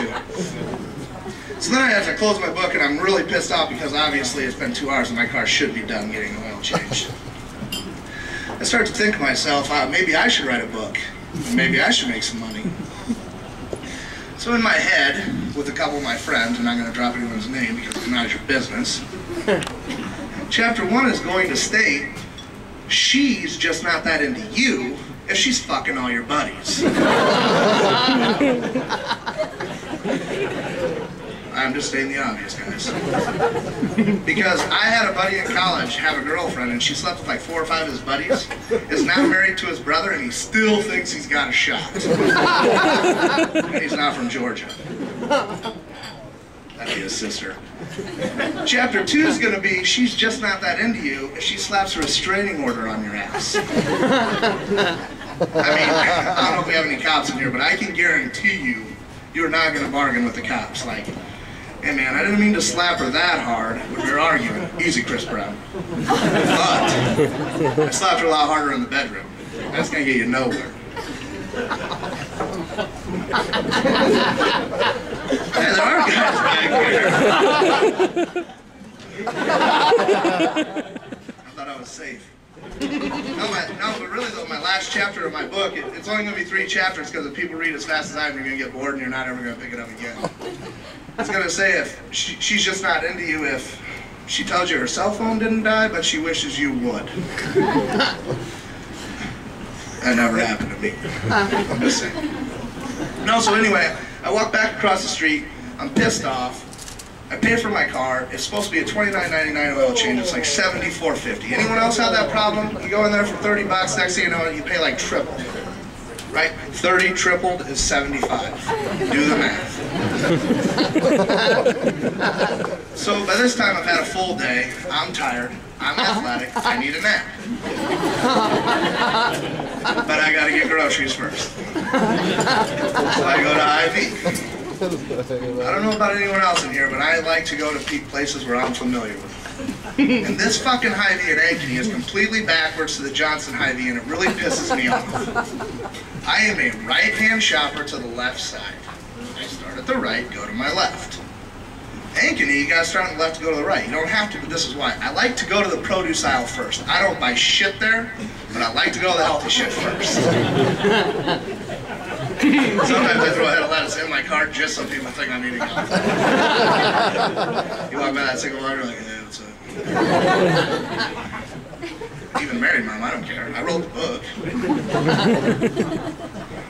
you. So then I had to close my book and I'm really pissed off because obviously it's been two hours and my car should be done getting the oil changed. I start to think to myself, uh, maybe I should write a book. Maybe I should make some money. So in my head, with a couple of my friends, and I'm not going to drop anyone's name because it's not your business, chapter one is going to state, she's just not that into you she's fucking all your buddies. I'm just stating the obvious, guys. Because I had a buddy in college have a girlfriend and she slept with like four or five of his buddies, is now married to his brother and he still thinks he's got a shot. he's not from Georgia. That'd be his sister. Chapter two is gonna be she's just not that into you if she slaps a restraining order on your ass. I mean, I don't know if we have any cops in here, but I can guarantee you, you're not gonna bargain with the cops. Like, Hey man, I didn't mean to slap her that hard when we were arguing. Easy, Chris Brown. But I slapped her a lot harder in the bedroom. That's gonna get you nowhere. Hey, there are guys back here. I thought I was safe. No, my, no, but really though, my last chapter of my book, it, it's only going to be three chapters because if people read as fast as I am, you're going to get bored and you're not ever going to pick it up again. It's going to say if she, she's just not into you if she tells you her cell phone didn't die, but she wishes you would. that never happened to me. I'm just saying. No, so anyway, I walk back across the street. I'm pissed off. I pay for my car. It's supposed to be a $29.99 oil change. It's like $74.50. Anyone else have that problem? You go in there for 30 bucks. Next thing you know, you pay like triple. Right? 30 tripled is 75. Do the math. so by this time, I've had a full day. I'm tired. I'm athletic. I need a nap. But I gotta get groceries first. So I go to Hy-Vee. I don't know about anyone else in here, but I like to go to places where I'm familiar with. And this fucking Hy-Vee at Ankeny is completely backwards to the Johnston Hy-Vee, and it really pisses me off. I am a right-hand shopper to the left side. I start at the right, go to my left. Ankeny, you gotta start on the left to go to the right. You don't have to, but this is why. I like to go to the produce aisle first. I don't buy shit there, but I like to go to the healthy shit first. Sometimes I throw a head of lettuce in oh, my cart just so people think I'm eating healthy. you walk by that single line, you're like, yeah, what's up? Even married mom, I don't care. I wrote the book.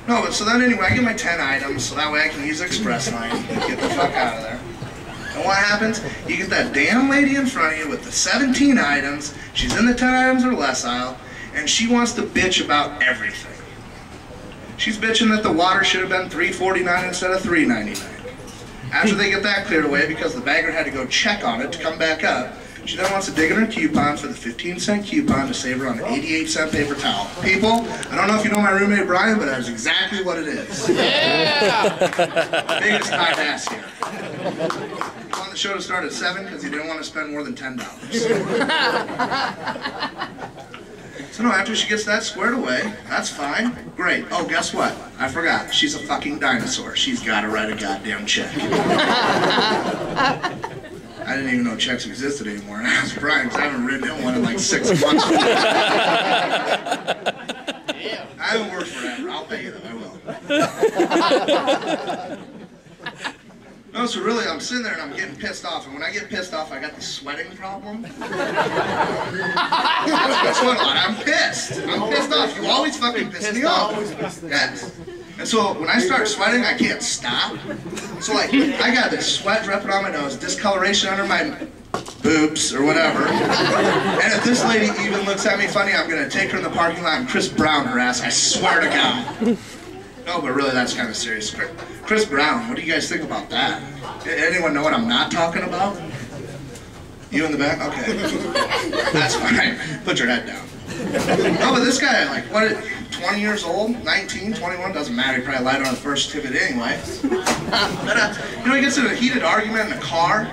no, but so then anyway, I get my 10 items so that way I can use Express Line. And get the fuck out of there. And what happens? You get that damn lady in front of you with the 17 items. She's in the 10 items or less aisle, and she wants to bitch about everything. She's bitching that the water should have been $3.49 instead of $3.99. After they get that cleared away, because the bagger had to go check on it to come back up, she then wants to dig in her coupon for the 15 cent coupon to save her on an 88 cent paper towel. People, I don't know if you know my roommate Brian, but that's exactly what it is. Yeah! Biggest hot ass here. He wanted the show to start at 7 because he didn't want to spend more than $10. So no, after she gets that squared away, that's fine. Great. Oh, guess what? I forgot. She's a fucking dinosaur. She's got to write a goddamn check. I didn't even know checks existed anymore. And I was Brian because I haven't written in one in like six months. Damn. I haven't worked forever. I'll pay you though. I will. No, so really, I'm sitting there and I'm getting pissed off. And when I get pissed off, I got the sweating problem. A lot. I'm pissed. I'm pissed off. You always fucking piss me off. Yes. And so when I start sweating, I can't stop. So like, I got this sweat dripping on my nose, discoloration under my boobs or whatever. And if this lady even looks at me funny, I'm gonna take her in the parking lot and Chris Brown her ass. I swear to God. No, but really, that's kind of serious. Chris Brown, what do you guys think about that? Anyone know what I'm not talking about? You in the back? Okay. That's fine. Put your head down. No, but this guy, like, what, 20 years old, 19, 21, doesn't matter. He probably lied on the first certificate anyway. But, uh, you know, he gets in a heated argument in a car,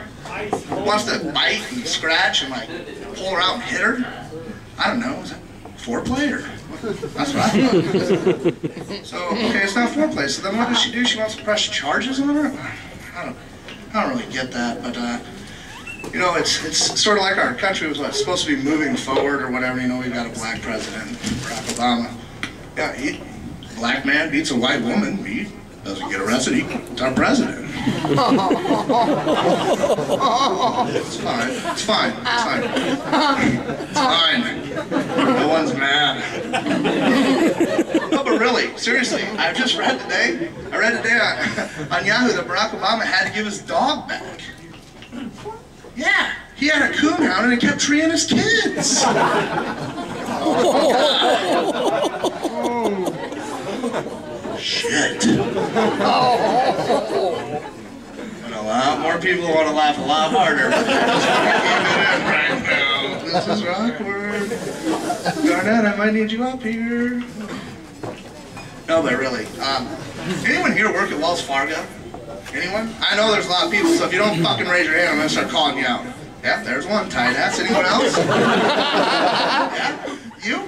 wants to bite and scratch and, like, pull her out and hit her. I don't know, is it foreplay or? That's thought. So, okay, it's not foreplay. So then what does she do? She wants to press charges on her? I don't, I don't really get that, but, uh, you know, it's it's sort of like our country was supposed to be moving forward or whatever. You know, we've got a black president, Barack Obama. Yeah, he, black man beats a white woman. He doesn't get arrested. He's our president. it's fine. It's fine. It's fine. It's fine. No one's mad. No, but really, seriously, I just read today. I read today on, on Yahoo that Barack Obama had to give his dog back. Yeah, he had a coonhound and it kept treeing his kids. Oh Shit. And a lot more people want to laugh a lot harder. But they're just gonna keep it in right. This is awkward. Garnett, I might need you up here. No, but really, um, anyone here work at Wells Fargo? Anyone? I know there's a lot of people, so if you don't fucking raise your hand, I'm gonna start calling you out. Yeah, there's one tight ass. Anyone else? yeah? You?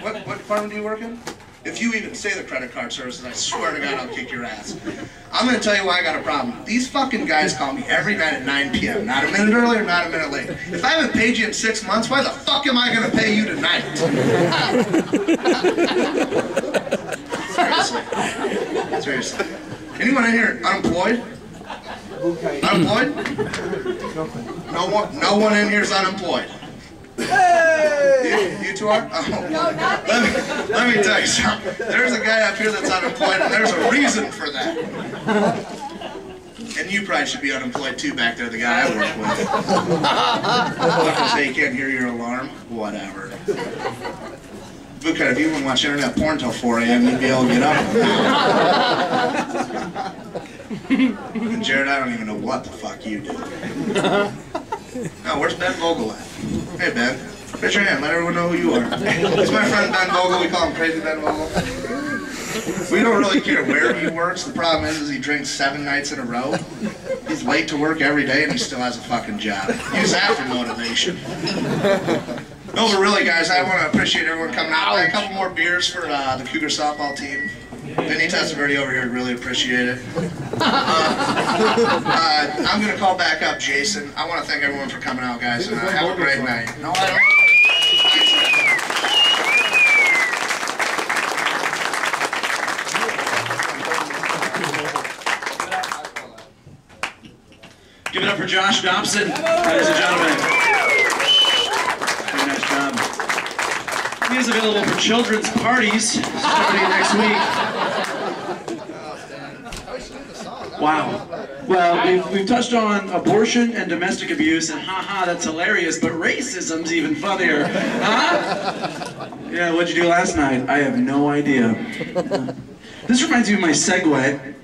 What, what department do you work in? If you even say the credit card services, I swear to God I'll kick your ass. I'm gonna tell you why I got a problem. These fucking guys call me every night at 9 p.m. Not a minute earlier, not a minute late. If I haven't paid you in six months, why the fuck am I gonna pay you tonight? Seriously. Seriously. Anyone in here unemployed? Unemployed? No one, no one in here is unemployed. You, you two are? Oh. No, not me. Let me, let me tell you something. There's a guy up here that's unemployed, and there's a reason for that. And you probably should be unemployed too back there, the guy I work with. Fuckers say you can't hear your alarm? Whatever. Because if you wouldn't watch internet porn till 4 a.m., you'd be able to get up. and Jared, I don't even know what the fuck you do. Now, where's Ben Vogel at? Hey, Ben. Raise your hand. Let everyone know who you are. It's my friend Ben Vogel. We call him Crazy Ben Vogel. We don't really care where he works. The problem is, is he drinks seven nights in a row. He's late to work every day, and he still has a fucking job. Use that for motivation. No, but really, guys, I want to appreciate everyone coming out. Buy a couple more beers for uh, the Cougar softball team. Vinny Testaverde over here really appreciate it. Uh, uh, I'm going to call back up Jason. I want to thank everyone for coming out, guys, and uh, have a great night. No, Josh Dobson, ladies and gentlemen. Very nice job. He is available for children's parties starting next week. Wow. Well, we've, we've touched on abortion and domestic abuse, and haha, that's hilarious, but racism's even funnier. Huh? Yeah, what'd you do last night? I have no idea. This reminds me of my segue.